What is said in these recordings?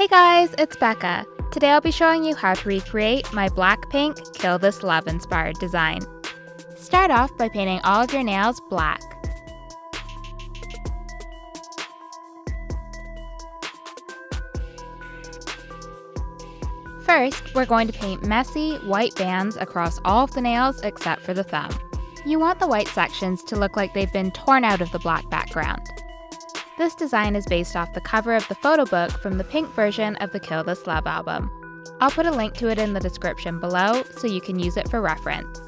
Hey guys, it's Becca. Today I'll be showing you how to recreate my Blackpink Kill This Love inspired design. Start off by painting all of your nails black. First, we're going to paint messy, white bands across all of the nails except for the thumb. You want the white sections to look like they've been torn out of the black background. This design is based off the cover of the photo book from the pink version of the Kill This Love album. I'll put a link to it in the description below so you can use it for reference.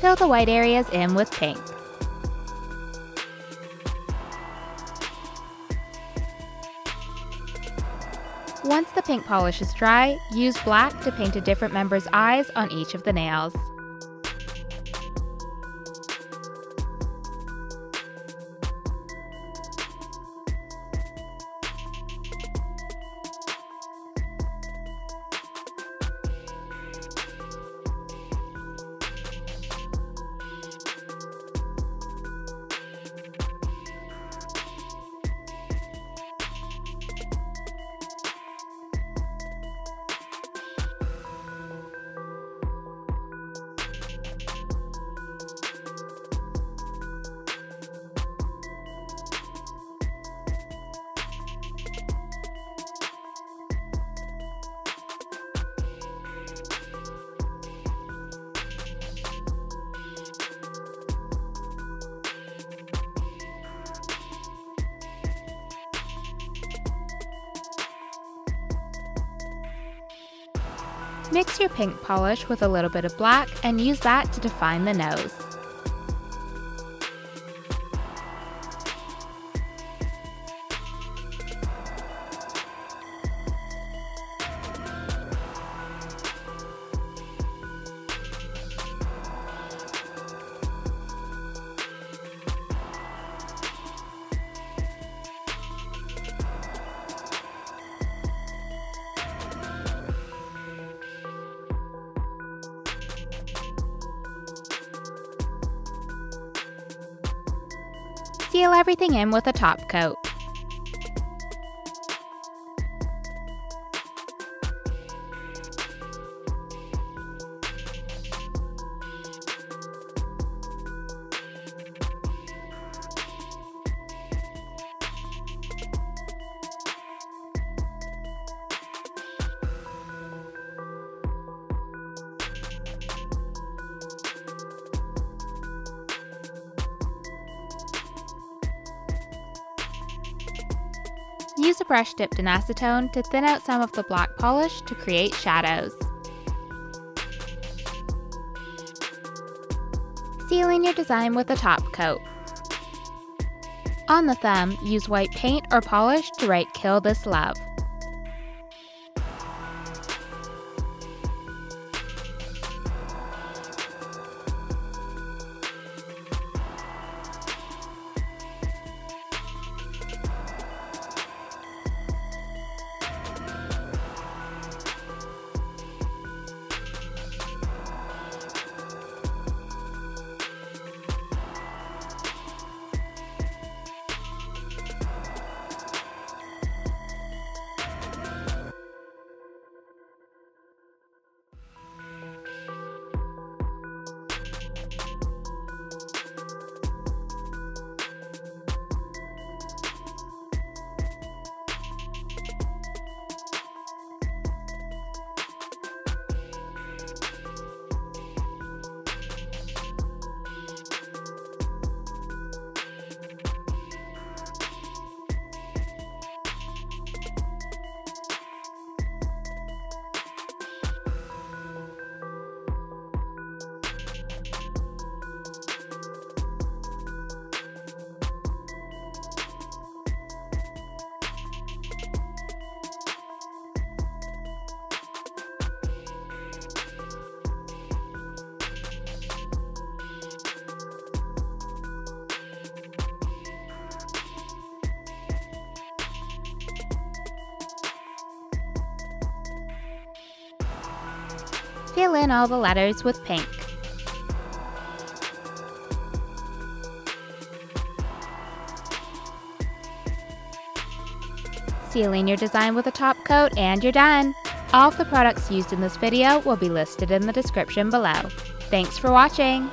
Fill the white areas in with pink. Once the pink polish is dry, use black to paint a different member's eyes on each of the nails. Mix your pink polish with a little bit of black and use that to define the nose. Seal everything in with a top coat. Use a brush dipped in acetone to thin out some of the black polish to create shadows. Seal in your design with a top coat. On the thumb, use white paint or polish to write Kill This Love. Fill in all the letters with pink. Sealing your design with a top coat and you're done! All of the products used in this video will be listed in the description below. Thanks for watching!